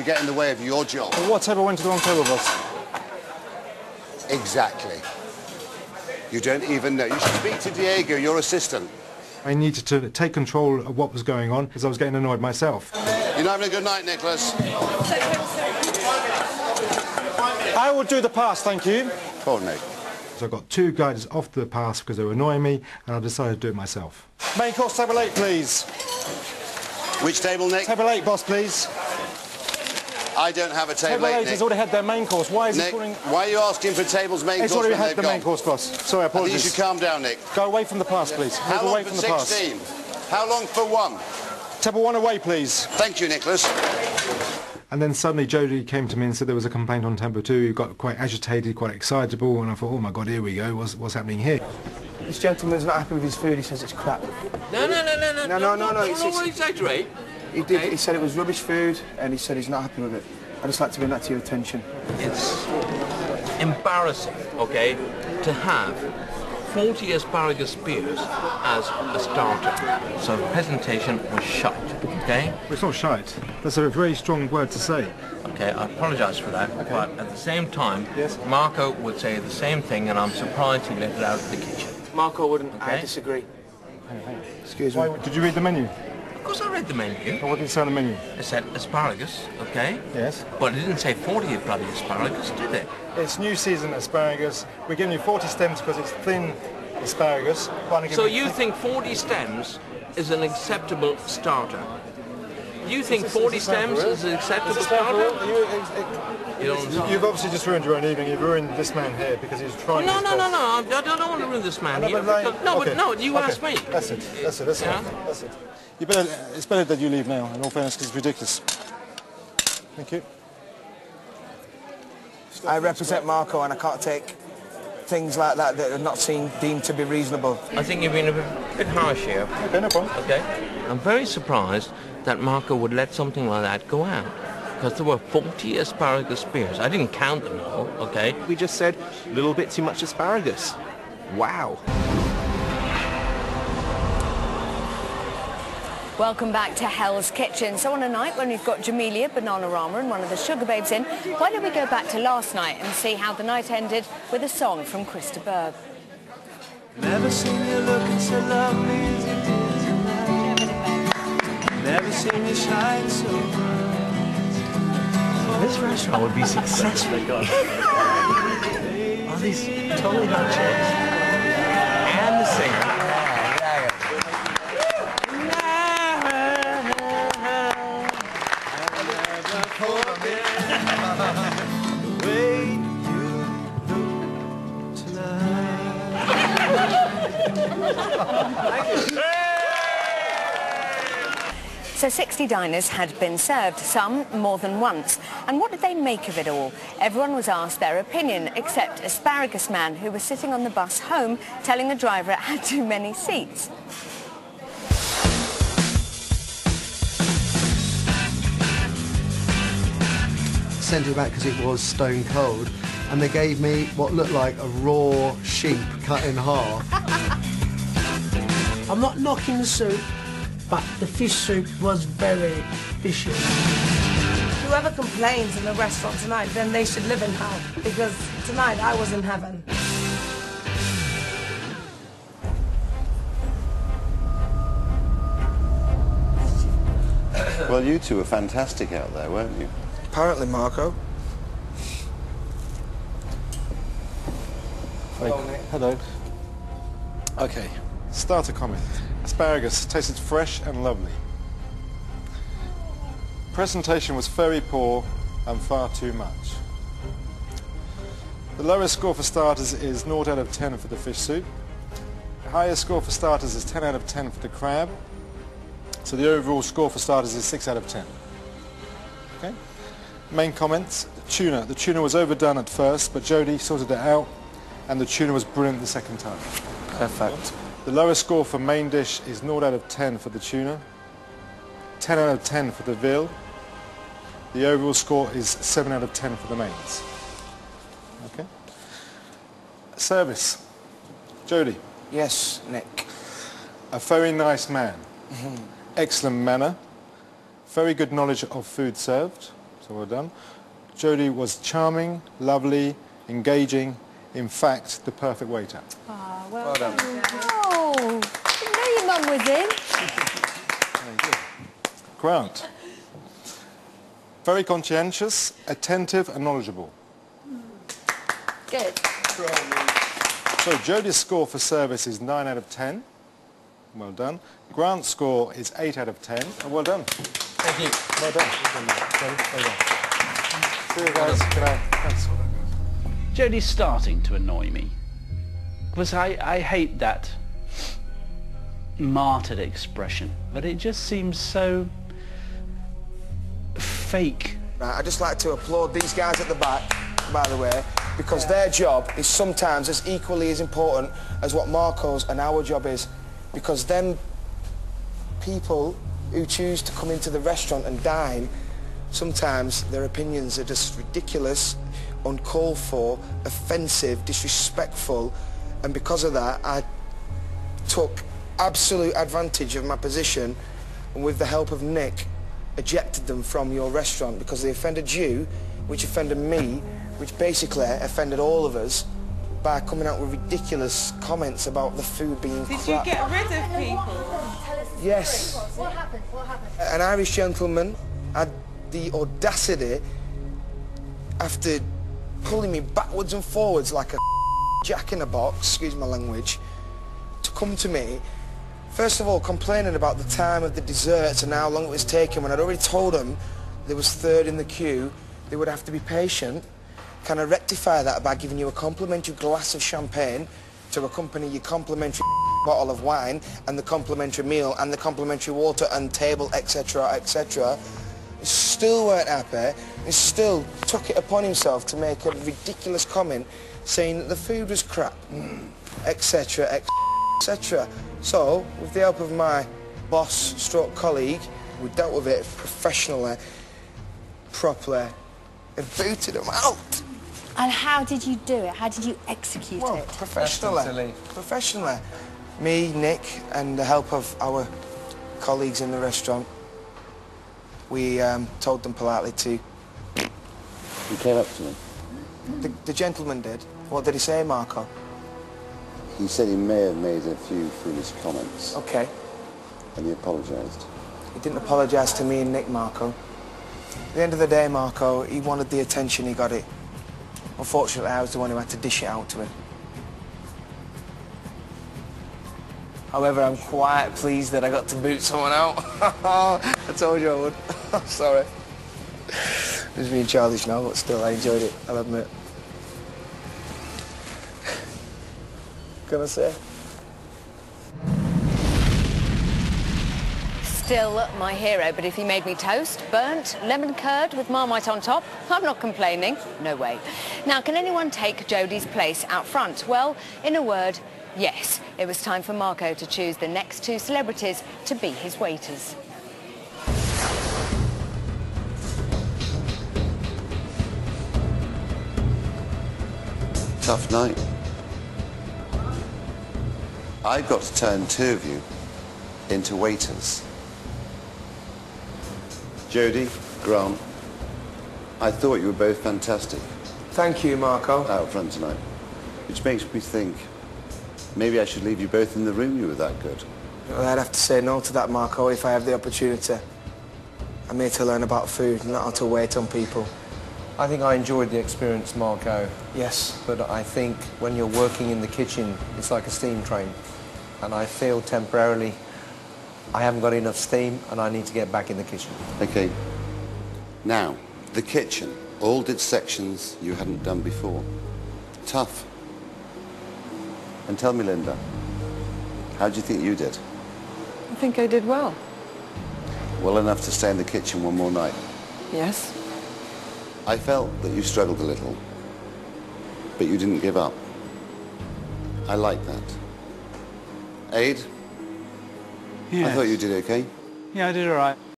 to get in the way of your job. But what table went to the wrong table, boss? Exactly. You don't even know. You should speak to Diego, your assistant. I needed to take control of what was going on because I was getting annoyed myself. You're not having a good night, Nicholas. I will do the pass, thank you. Poor Nick. So I got two guiders off the pass because they were annoying me and I decided to do it myself. Main course table 8, please. Which table, Nick? Table 8, boss, please. I don't have a table, Table 8 eight, Nick. has already had their main course. Why is Nick, it calling... why are you asking for tables main It's course already when had the gone? main course, boss. Sorry, I I think you should calm down, Nick. Go away from the pass, please. Move How away long from for the pass. 16? How long for one? Table 1 away, please. Thank you, Nicholas. And then suddenly Jody came to me and said there was a complaint on tempo 2. He got quite agitated, quite excitable, and I thought, oh my God, here we go. What's, what's happening here? This gentleman's not happy with his food. He says it's crap. No, no, no, no, no. No, no, no, no, Don't it's- over it's- exaggerate. He did. Okay. He said it was rubbish food, and he said he's not happy with it. I'd just like to bring that to your attention. It's embarrassing, okay, to have 40 asparagus spears as a starter. So the presentation was shite, okay? Well, it's not shite. That's a very strong word to say. Okay, I apologise for that, but at the same time, Yes. Marco would say the same thing, and I'm surprised he let it out of the kitchen. Marco wouldn't. I disagree. Excuse me. Why, did you read the menu? Of course, I read the menu. Or what did it say on the menu? It said asparagus, okay? Yes. But it didn't say 40 bloody asparagus, did it? It's new season asparagus. We're giving you 40 stems because it's thin asparagus. Why don't I give So you think 40 stems is an acceptable starter? Do you think 40 stems is an acceptable starter? You you've obviously just ruined your own evening. You've ruined this man here because he's trying No, his no, no, best. no. I I don't want to ruin this man No, here. but no, okay, but no, you okay. asked me. That's it. That's it. That's Yeah? it. That's it. You better. It's better that you leave now. In all fairness, because it's ridiculous. Thank you. I represent Marco, and I can't take things like that that are not seen deemed to be reasonable. I think you've been a bit, bit harsh here. Okay, no problem. Okay. I'm very surprised that Marco would let something like that go out. Because there were 40 asparagus spears. I didn't count them all, okay? We just said a little bit too much asparagus. Wow. Welcome back to Hell's Kitchen. So on a night when we've got Jamelia, Bananarama and one of the Sugababes in, why don't we go back to last night and see how the night ended with a song from Chris de Burgh. Never seen you looking so lovely as you did This restaurant would be successful. All these totally hot chicks. So 60 diners had been served, some more than once. And what did they make of it all? Everyone was asked their opinion, except Asparagus Man, who was sitting on the bus home, telling the driver it had too many seats. sent it back because it was stone cold, and they gave me what looked like a raw sheep cut in half. I'm not knocking the soup, but the fish soup was very fishy. Whoever complains in the restaurant tonight, then they should live in hell. Because tonight I was in heaven. Well, you two were fantastic out there, weren't you? Apparently, Marco. Hello. Hello. Okay. start a comment. Asparagus tasted fresh and lovely. Presentation was very poor and far too much. The lowest score for starters is 0 out of 10 for the fish soup. The highest score for starters is 10 out of 10 for the crab. So the overall score for starters is 6 out of 10. Okay. Main comments. Tuna. The tuna was overdone at first, but Jody sorted it out, and the tuna was brilliant the second time. Perfect. The lowest score for main dish is 0 out of 10 for the tuna, 10 out of 10 for the veal. The overall score is 7 out of 10 for the mains. Okay. Service. Jody. Yes, Nick. a very nice man. Excellent manner. Very good knowledge of food served. So So well done. Jody was charming, lovely, engaging, in fact, the perfect waiter. Ah, well, Well done. Oh, didn't know your mum was in. Grant. Very conscientious, attentive and knowledgeable. Good. So Jody's score for service is 9 out of 10. Well done. Grant's score is 8 out of 10. And well done. Thank you. Well done. Well done. See you guys. Good night. Thanks. Jody's starting to annoy me. Because I, I hate that martyred expression, but it just seems so fake. Right, I'd just like to applaud these guys at the back, by the way, because their job is sometimes as equally as important as what Marco's and our job is. Because them people who choose to come into the restaurant and dine, sometimes their opinions are just ridiculous, uncalled for, offensive, disrespectful, and because of that, I took absolute advantage of my position and with the help of Nick, ejected them from your restaurant because they offended you, which offended me, which basically offended all of us by coming out with ridiculous comments about the food being Did you get rid of people? Yes. What happened? What happened? An Irish gentleman had the audacity, after pulling me backwards and forwards like a jack in a box, excuse my language, to come to me, first of all complaining about the time of the desserts and how long it was taking when I'd already told them there was third in the queue, they would have to be patient. Can I rectify that by giving you a complimentary glass of champagne to accompany your complimentary bottle of wine and the complimentary meal and the complimentary water and table, etc., etc. Still weren't happy. He still took it upon himself to make a ridiculous comment saying that the food was crap, etc., etc. So, with the help of my boss stroke colleague, we dealt with it professionally, properly, and booted him out. And how did you do it? How did you execute Well, it? professionally. Professionally. Me, Nick, and the help of our colleagues in the restaurant, we um, told them politely to... He came up to me. The, the gentleman did. What did he say, Marco? He said he may have made a few foolish comments. Okay. And he apologised. He didn't apologise to me and Nick, Marco. At the end of the day, Marco, he wanted the attention, he got it. Unfortunately, I was the one who had to dish it out to him. However, I'm quite pleased that I got to boot someone out. I told you I would. I'm sorry. It was being childish now, but still, I enjoyed it, I'll admit. Gonna say? Still my hero, but if he made me toast, burnt, lemon curd with Marmite on top, I'm not complaining. No way. Now, can anyone take Jody's place out front? Well, in a word, yes. It was time for Marco to choose the next two celebrities to be his waiters. Tough night. I've got to turn two of you into waiters. Jody, Grant, I thought you were both fantastic. Thank you, Marco. Out front tonight. Which makes me think maybe I should leave you both in the room. You were that good. Well, I'd have to say no to that, Marco, if I have the opportunity. I'm here to learn about food, not how to wait on people. I think I enjoyed the experience, Marco. Yes. But I think when you're working in the kitchen, it's like a steam train. And I feel temporarily I haven't got enough steam and I need to get back in the kitchen. Okay. Now, the kitchen. All did sections you hadn't done before. Tough. And tell me, Linda, how do you think you did? I think I did well. Well enough to stay in the kitchen one more night. Yes. I felt that you struggled a little, but you didn't give up. I like that. Ade? I thought you did okay. Yeah, I did all right.